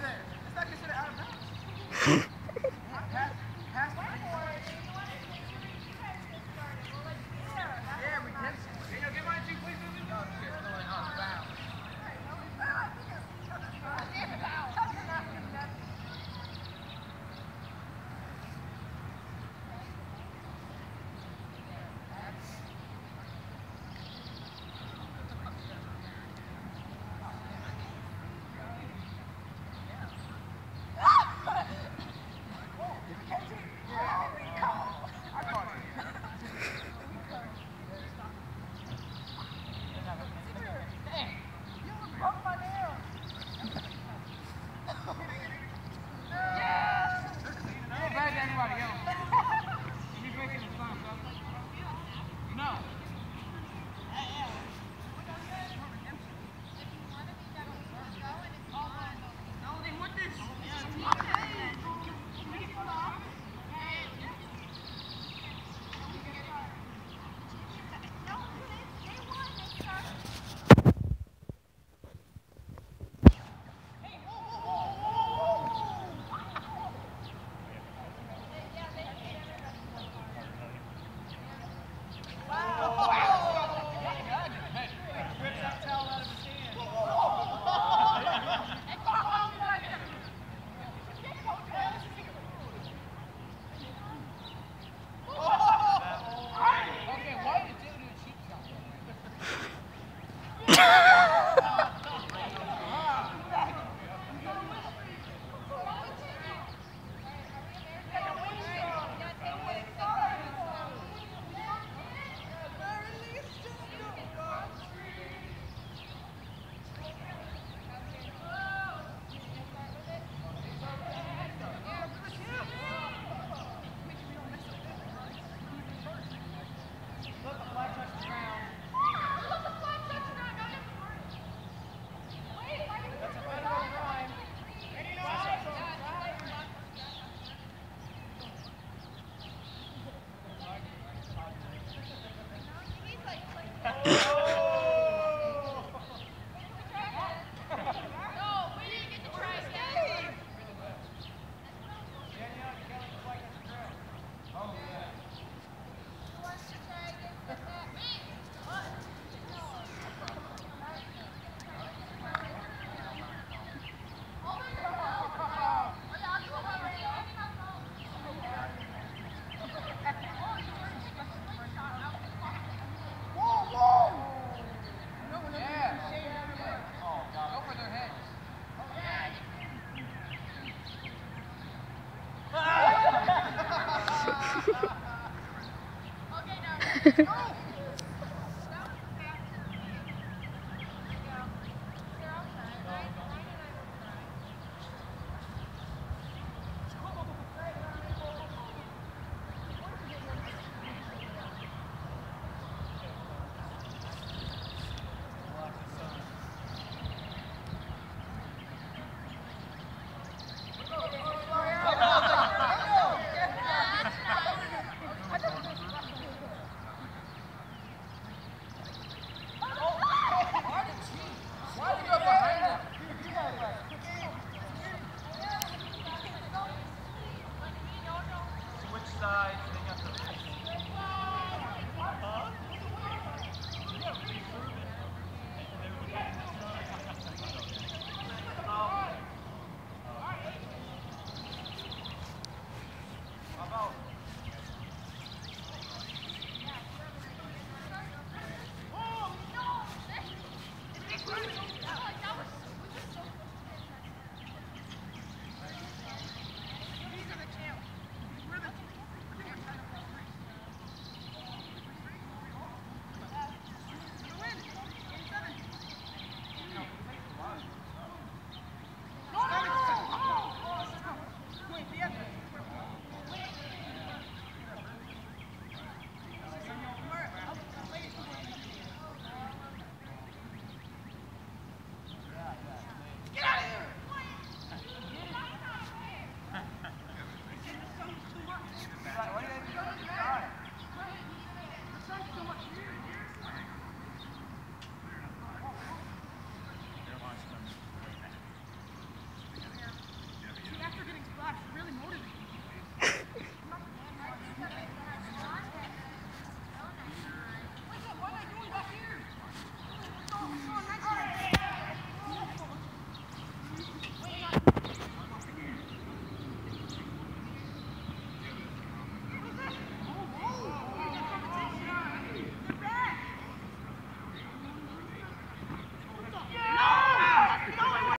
there. Everybody else.